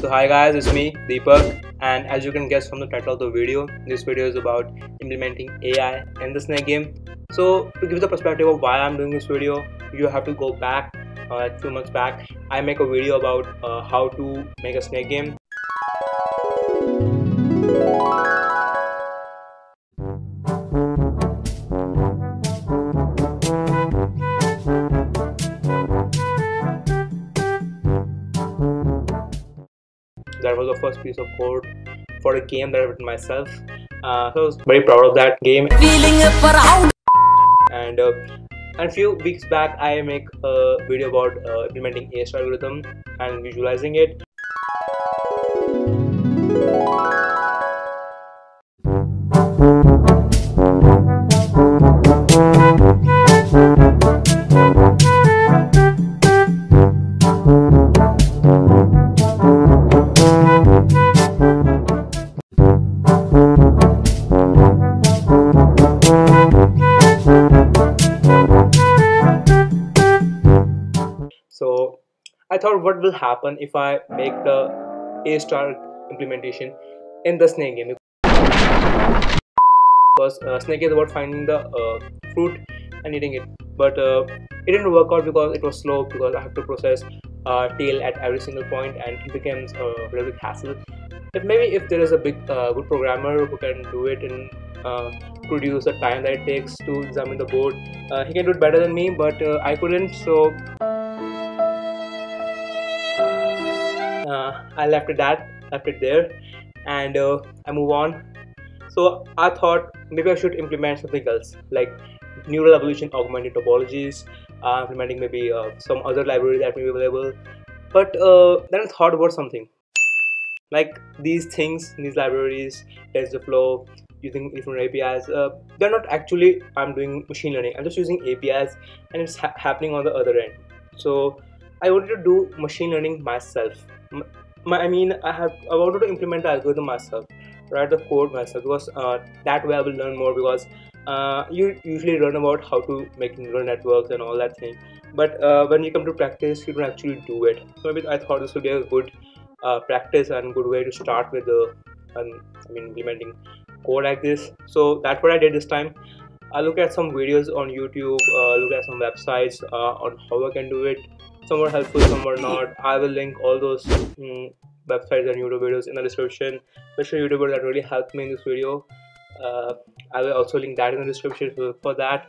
So hi guys, it's me Deepak and as you can guess from the title of the video, this video is about implementing AI in the Snake game. So to give the perspective of why I'm doing this video, you have to go back uh, few months back. I make a video about uh, how to make a Snake game. That was the first piece of code for a game that I written myself. Uh, so I was very proud of that game. And uh, and a few weeks back, I make a video about uh, implementing A star algorithm and visualizing it. What will happen if I make the A star implementation in the snake game? Because uh, snake is about finding the uh, fruit and eating it. But uh, it didn't work out because it was slow because I have to process uh, tail at every single point and it becomes a really big hassle. If maybe if there is a big uh, good programmer who can do it and uh, produce the time that it takes to examine the board uh, he can do it better than me but uh, I couldn't so I left it that left it there and uh, I move on. So I thought maybe I should implement something else like neural evolution augmented topologies uh, implementing maybe uh, some other library that may be available. But uh, then I thought about something. Like these things these libraries TensorFlow using different APIs uh, they're not actually I'm doing machine learning I'm just using APIs and it's ha happening on the other end. So I wanted to do machine learning myself my, I mean I have I wanted to implement the algorithm myself write the code myself because uh, that way I will learn more because uh, you usually learn about how to make neural networks and all that thing. But uh, when you come to practice you don't actually do it. So I thought this would be a good uh, practice and good way to start with the I mean implementing code like this. So that's what I did this time. I look at some videos on YouTube uh, look at some websites uh, on how I can do it some are helpful some are not. I will link all those mm, websites and youtube videos in the description. Especially youtuber that really helped me in this video. Uh, i will also link that in the description for, for that.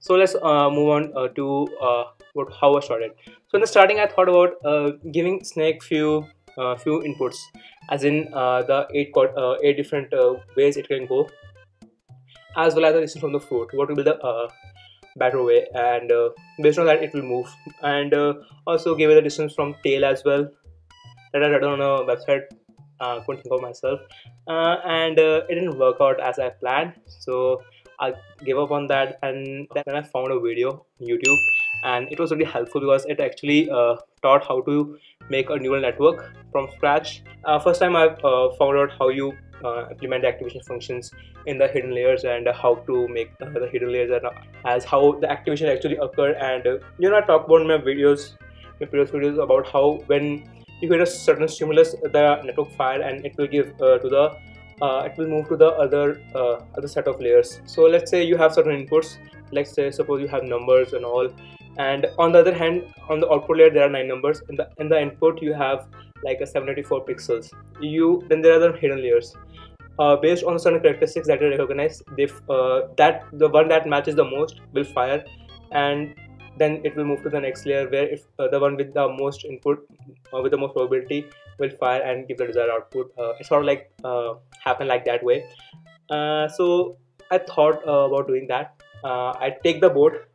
So let's uh, move on uh, to uh, what how i started. So in the starting i thought about uh, giving snake few uh, few inputs as in the eight eight different ways it can go as well as the distance from the fruit. What will be the better way and uh, based on that it will move. And uh, also give it a distance from tail as well. That I read on a website uh, couldn't think of myself. Uh, and uh, it didn't work out as I planned. So I gave up on that and then I found a video on YouTube. And it was really helpful because it actually uh, taught how to make a neural network from scratch. First time I found out how you uh, implement the activation functions in the hidden layers and how to make uh, the hidden layers and as how the activation actually occur. And uh, you know I talk about my videos my previous videos about how when you hit a certain stimulus the network fire and it will give uh, to the uh, it will move to the other uh, other set of layers. So let's say you have certain inputs. Let's say suppose you have numbers and all. And on the other hand on the output layer there are nine numbers. In the in the input you have like a 784 pixels. You then there are the hidden layers. Uh, based on certain characteristics that you recognize they uh, that the one that matches the most will fire and then it will move to the next layer where if uh, the one with the most input uh, with the most probability will fire and give the desired output. Uh, it's sort of like uh, happen like that way. So i thought about doing that. I take the board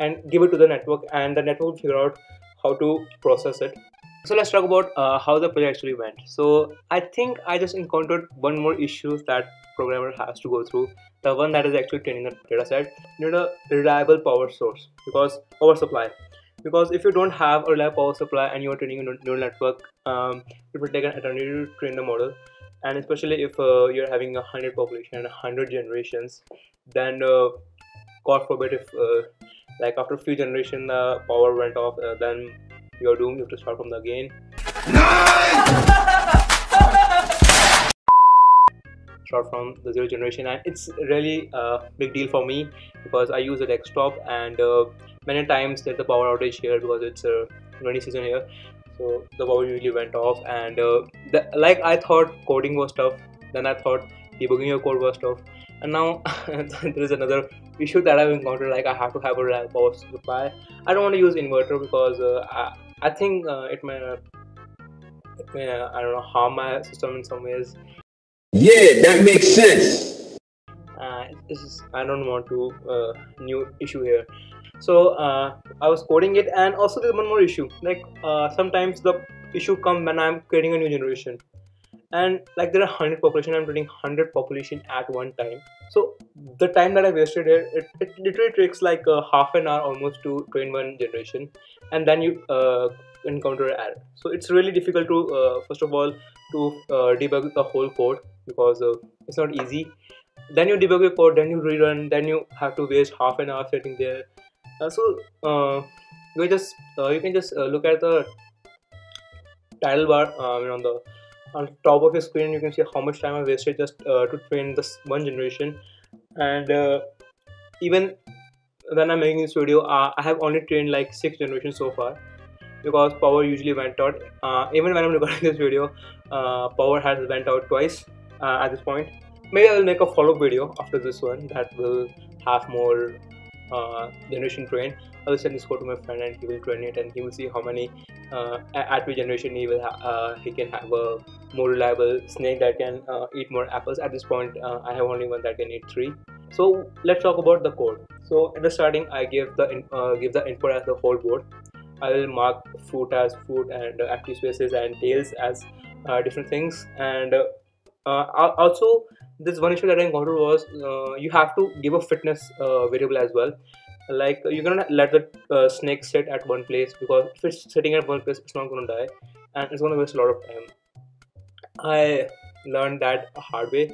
and give it to the network and the network will figure out how to process it so let's talk about uh, how the project actually went. So i think i just encountered one more issue that programmer has to go through. The one that is actually training the data set. You need a reliable power source. Because power supply. Because if you don't have a reliable power supply and you're training a neural network um, it will take an eternity to train the model. And especially if uh, you're having a hundred population and a hundred generations then uh, god forbid if uh, like after a few generations the power went off uh, then you're doomed. You have to start from the again. start from the zero generation, and it's really a big deal for me because I use a desktop, and uh, many times there's a power outage here because it's a rainy season here. So the power really went off, and uh, the, like I thought coding was tough, then I thought debugging your code was tough, and now there is another issue that I've encountered. Like I have to have a power supply. I don't want to use inverter because uh, I, I think uh, it may it may I don't know harm my system in some ways yeah that makes sense. Uh, this is I don't want to uh, new issue here. So uh, I was coding it and also there's one more issue. Like uh, sometimes the issue come when I'm creating a new generation and like there are 100 population i'm doing 100 population at one time. So the time that i wasted here it, it literally takes like a half an hour almost to train one generation. And then you uh, encounter an error. So it's really difficult to uh, first of all to uh, debug the whole code because uh, it's not easy. Then you debug your code then you rerun then you have to waste half an hour sitting there. Uh, so uh, you just you can just look at the title bar on the on top of your screen you can see how much time I wasted just uh, to train this one generation. And uh, even when I'm making this video uh, I have only trained like six generations so far because power usually went out. Uh, even when I'm recording this video uh, power has went out twice uh, at this point. Maybe I will make a follow-up video after this one that will have more generation train. I will send this code to my friend and he will train it and he will see how many uh, at which generation he will uh, he can have a more reliable snake that can uh, eat more apples. At this point uh, I have only one that can eat three. So let's talk about the code. So in the starting I give the in, uh, give the input as the whole board. I will mark fruit as fruit and active spaces and tails as uh, different things. And also this one issue that I encountered was you have to give a fitness variable as well. Like you're gonna let the uh, snake sit at one place because if it's sitting at one place it's not gonna die and it's gonna waste a lot of time i learned that hard way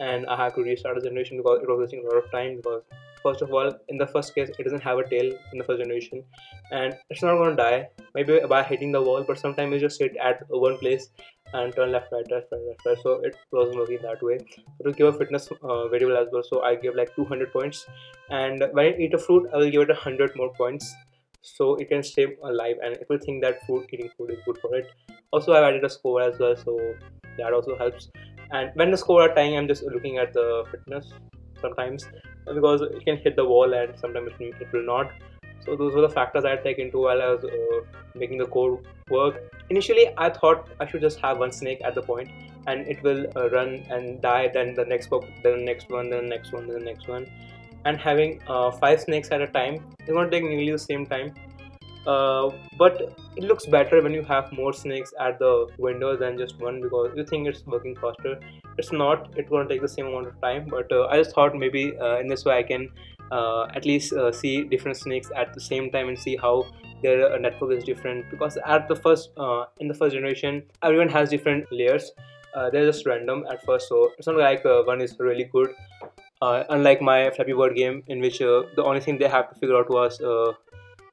and i have to restart the generation because it was wasting a lot of time because first of all in the first case it doesn't have a tail in the first generation and it's not gonna die. Maybe by hitting the wall but sometimes you just sit at one place and turn left right left right left right. So it wasn't working that way. So to give a fitness uh, variable as well so i give like 200 points and when i eat a fruit i will give it 100 more points. So it can stay alive and it will think that food eating food is good for it. Also i've added a score as well so that also helps and when the score are tying i'm just looking at the fitness sometimes because it can hit the wall and sometimes it will not so those were the factors I take into while I was uh, making the code work. Initially, I thought I should just have one snake at the point, and it will uh, run and die. Then the next then the next one, then the next one, then the next one. And having uh, five snakes at a time is going to take nearly the same time. Uh, but it looks better when you have more snakes at the window than just one because you think it's working faster. It's not. It's going to take the same amount of time. But uh, I just thought maybe uh, in this way I can uh, at least uh, see different snakes at the same time and see how their uh, network is different because at the first uh, in the first generation everyone has different layers uh, they're just random at first so it's not like uh, one is really good unlike my flappy bird game in which the only thing they have to figure out was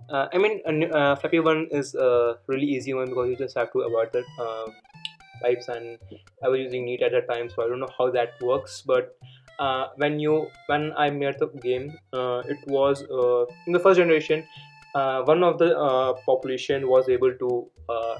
I mean flappy one is a really easy one because you just have to avoid the pipes and I was using NEAT at that time so I don't know how that works but uh, when you when I made the game, uh, it was uh, in the first generation. Uh, one of the uh, population was able to uh,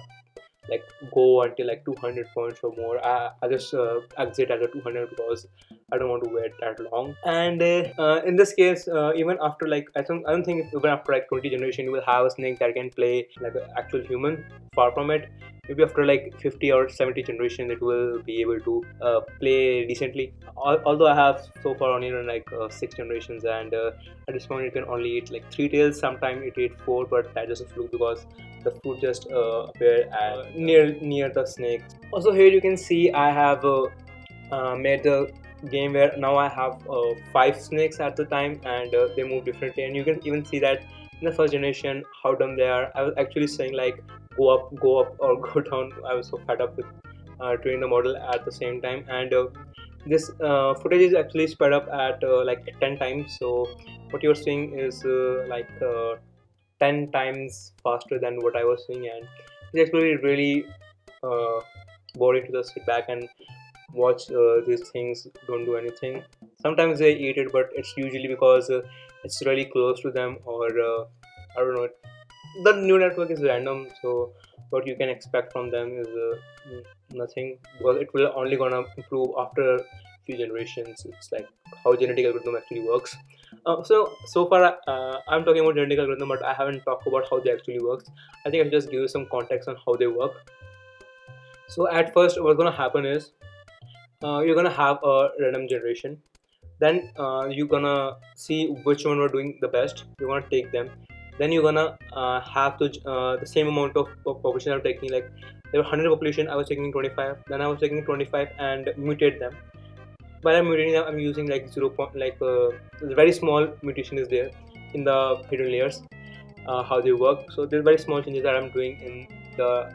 like go until like 200 points or more. I, I just uh, exit at the 200 because I don't want to wait that long. And uh, uh, in this case, even after like I don't I don't think even after like 20 generation, you will have a snake that can play like an actual human. Far from it, maybe after like 50 or 70 generation it will be able to uh, play decently. Although i have so far only run like uh, six generations and uh, at this point you can only eat like three tails. Sometimes it ate four but that just a fluke because the food just uh, appeared at, near near the snake. Also here you can see i have uh, uh, made the game where now i have five snakes at the time and they move differently. And you can even see that in the first generation how dumb they are. I was actually saying like go up go up or go down. I was so fed up with uh, training the model at the same time. And uh, this uh, footage is actually sped up at uh, like 10 times. So what you're seeing is uh, like uh, 10 times faster than what i was seeing. And it's actually really boring to just sit back and watch these things. Don't do anything. Sometimes they eat it but it's usually because it's really close to them or i don't know the new network is random so what you can expect from them is uh, nothing. Because it will only gonna improve after few generations. It's like how genetic algorithm actually works. Uh, so so far uh, i'm talking about genetic algorithm but i haven't talked about how they actually works. I think i'll just give you some context on how they work. So at first what's gonna happen is uh, you're gonna have a random generation. Then uh, you're gonna see which one are doing the best. You're gonna take them then you're gonna uh, have to uh, the same amount of population i'm taking like there were 100 population i was taking 25 then i was taking 25 and mutate them. While i'm mutating them i'm using like 0 point like uh, very small mutation is there in the hidden layers uh, how they work. So there's very small changes that i'm doing in the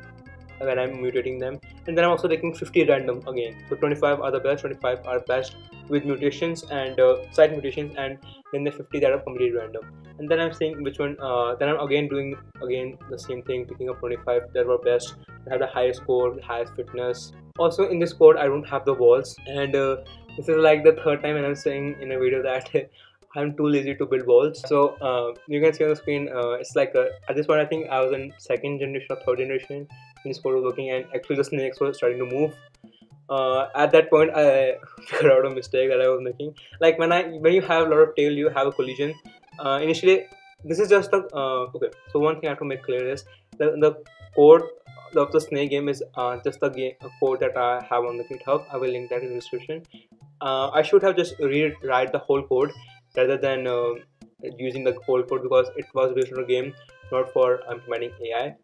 when I'm mutating them. And then I'm also taking 50 random again. So 25 are the best 25 are best with mutations and uh, site mutations and then the 50 that are completely random and then I'm saying which one uh, then I'm again doing again the same thing picking up 25 that were best that have the highest score the highest fitness. Also in this code I don't have the walls. And uh, this is like the third time and I'm saying in a video that I'm too lazy to build walls. So uh, you can see on the screen, uh, it's like a, at this point I think I was in second generation or third generation this code was working and actually the snakes were starting to move. Uh, at that point I figured out a mistake that I was making. Like when I when you have a lot of tail you have a collision uh, initially this is just the uh, okay so one thing I have to make clear is the, the code of the snake game is uh, just the game code that I have on the github. I will link that in the description. Uh, I should have just rewrite the whole code rather than uh, using the whole code because it was based on a game not for implementing AI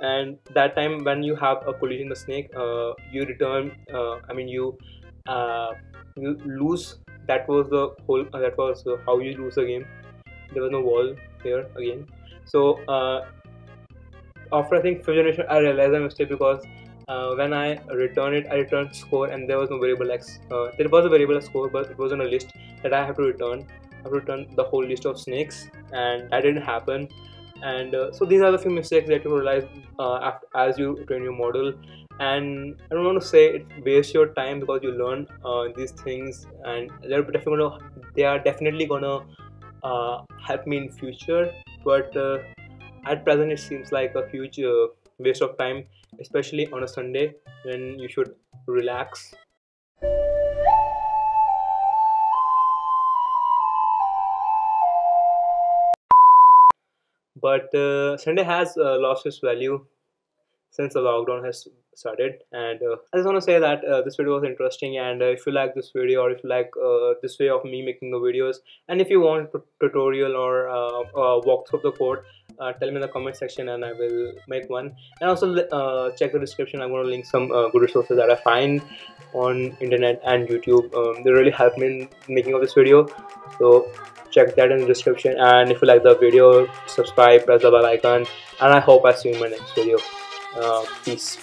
and that time when you have a collision the snake uh, you return uh, i mean you uh, you lose that was the whole uh, that was how you lose the game there was no wall here again. So uh, after i think fifth generation i realized a mistake because uh, when i returned it i returned score and there was no variable x. There was a variable score but it was on a list that i have to return. I have to return the whole list of snakes and that didn't happen. And uh, so these are the few mistakes that you realize uh, as you train your model. And i don't want to say it waste your time because you learn uh, these things and they're definitely they are definitely gonna uh, help me in future but uh, at present it seems like a huge uh, waste of time especially on a sunday when you should relax. But uh, sunday has uh, lost its value since the lockdown has started. And uh, i just want to say that uh, this video was interesting and uh, if you like this video or if you like uh, this way of me making the videos and if you want tutorial or uh, walkthrough of the code tell me in the comment section and i will make one. And also check the description. I'm going to link some good resources that i find on internet and youtube. Um, they really help me in making of this video. So check that in the description. And if you like the video subscribe press the bell icon. And i hope i see you in my next video uh, peace